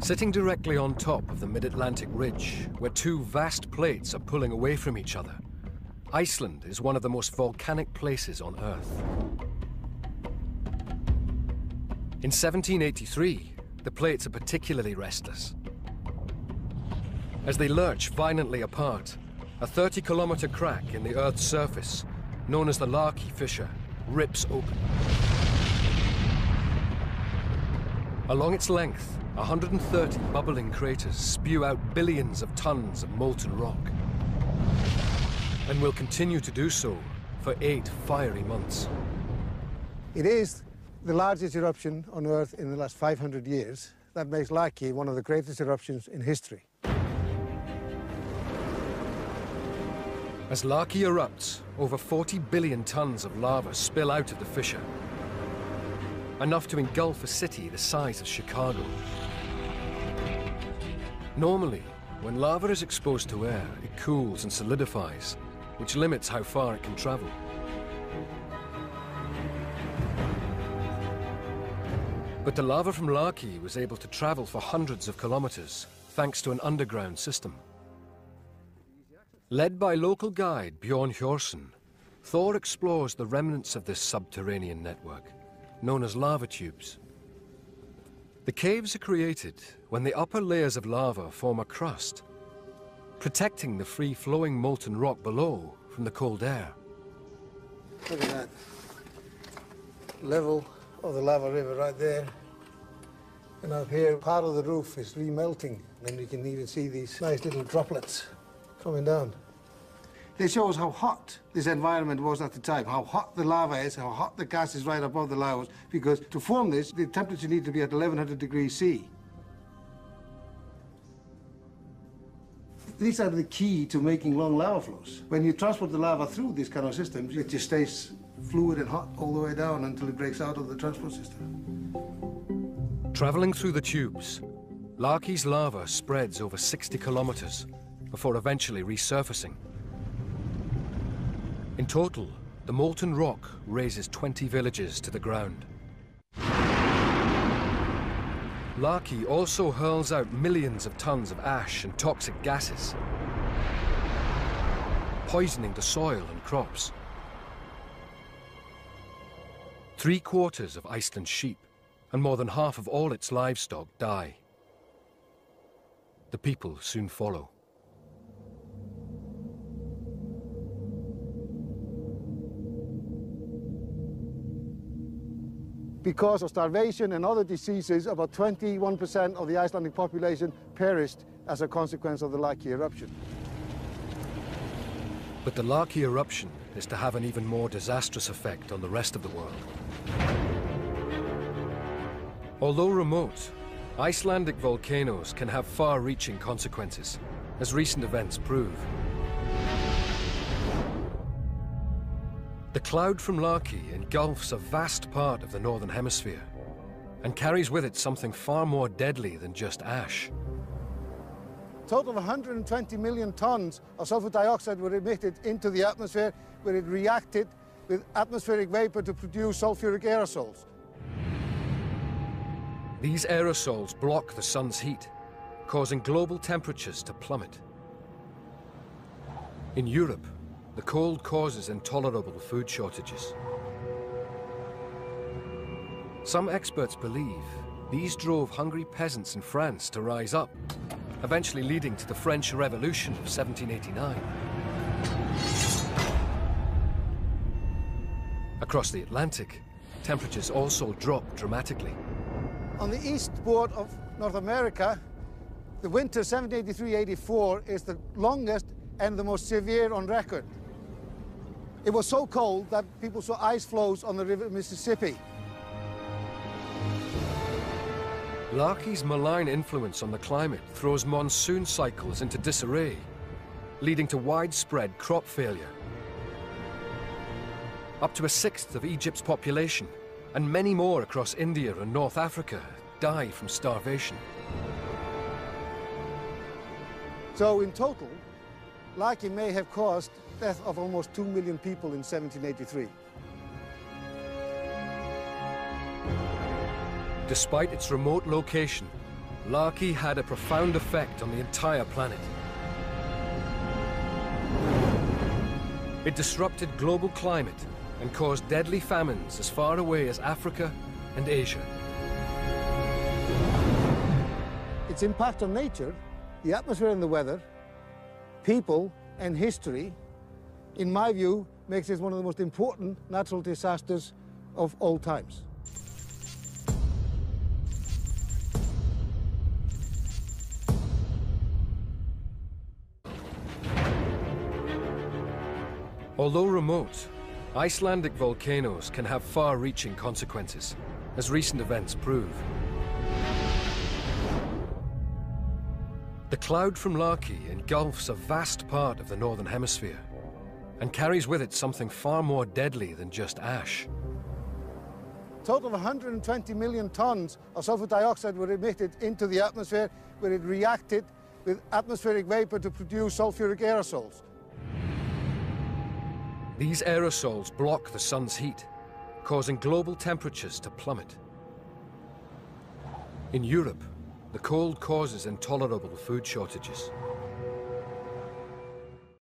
Sitting directly on top of the mid-Atlantic ridge, where two vast plates are pulling away from each other, Iceland is one of the most volcanic places on Earth. In 1783, the plates are particularly restless. As they lurch violently apart, a 30-kilometer crack in the Earth's surface, known as the Laki fissure, rips open. Along its length, 130 bubbling craters spew out billions of tons of molten rock. And will continue to do so for eight fiery months. It is the largest eruption on Earth in the last 500 years. That makes Laki one of the greatest eruptions in history. As Laki erupts, over 40 billion tons of lava spill out of the fissure. Enough to engulf a city the size of Chicago. Normally, when lava is exposed to air, it cools and solidifies, which limits how far it can travel. But the lava from Laki was able to travel for hundreds of kilometers, thanks to an underground system. Led by local guide Bjorn Hjorsen, Thor explores the remnants of this subterranean network, known as lava tubes. The caves are created when the upper layers of lava form a crust, protecting the free-flowing molten rock below from the cold air. Look at that. Level of the lava river right there. And up here, part of the roof is remelting, and you can even see these nice little droplets coming down. It shows how hot this environment was at the time, how hot the lava is, how hot the gas is right above the lavas, because to form this, the temperature needs to be at 1100 degrees C. These are the key to making long lava flows. When you transport the lava through these kind of systems, it just stays fluid and hot all the way down until it breaks out of the transport system. Traveling through the tubes, Laki's lava spreads over 60 kilometers before eventually resurfacing. In total, the molten rock razes 20 villages to the ground. Laki also hurls out millions of tons of ash and toxic gases, poisoning the soil and crops. Three quarters of Iceland's sheep and more than half of all its livestock die. The people soon follow. Because of starvation and other diseases, about 21% of the Icelandic population perished as a consequence of the Laki eruption. But the Laki eruption is to have an even more disastrous effect on the rest of the world. Although remote, Icelandic volcanoes can have far-reaching consequences, as recent events prove. The cloud from Laki engulfs a vast part of the Northern Hemisphere and carries with it something far more deadly than just ash. A total of 120 million tons of sulfur dioxide were emitted into the atmosphere where it reacted with atmospheric vapor to produce sulfuric aerosols. These aerosols block the sun's heat, causing global temperatures to plummet. In Europe, the cold causes intolerable food shortages. Some experts believe these drove hungry peasants in France to rise up, eventually leading to the French Revolution of 1789. Across the Atlantic, temperatures also dropped dramatically. On the eastboard of North America, the winter 1783-84 is the longest and the most severe on record. It was so cold that people saw ice floes on the river Mississippi. Laki's malign influence on the climate throws monsoon cycles into disarray, leading to widespread crop failure. Up to a sixth of Egypt's population, and many more across India and North Africa, die from starvation. So in total, Laki may have caused death of almost 2 million people in 1783. Despite its remote location, Laki had a profound effect on the entire planet. It disrupted global climate and caused deadly famines as far away as Africa and Asia. Its impact on nature, the atmosphere and the weather, people and history, in my view, makes this one of the most important natural disasters of all times. Although remote, Icelandic volcanoes can have far-reaching consequences, as recent events prove. The cloud from Laki engulfs a vast part of the Northern Hemisphere, and carries with it something far more deadly than just ash. A total of 120 million tons of sulfur dioxide were emitted into the atmosphere where it reacted with atmospheric vapor to produce sulfuric aerosols. These aerosols block the sun's heat, causing global temperatures to plummet. In Europe, the cold causes intolerable food shortages.